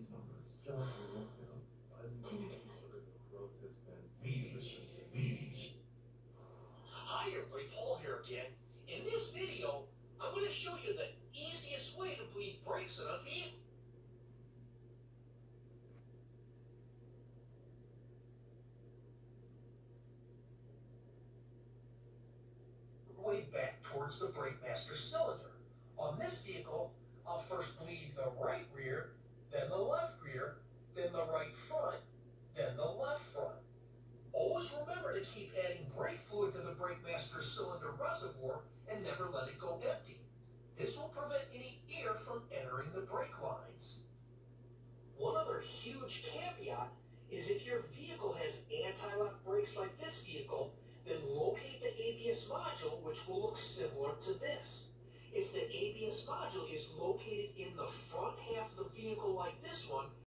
these numbers. John, you know, I don't know Tuesday what the growth has been. Meetings, meetings. Hi everybody, Paul here again. In this video, I'm going to show you the easiest way to bleed brakes on a vehicle. Way back towards the brake master cylinder. On this vehicle, I'll first bleed the right rear, then the left rear, then the right front, then the left front. Always remember to keep adding brake fluid to the brake master cylinder reservoir and never let it go empty. This will prevent any air from entering the brake lines. One other huge caveat is if your vehicle has anti-lock brakes like this vehicle, then locate the ABS module which will look similar to this. If the ABS module is located in the front half of the vehicle like this one,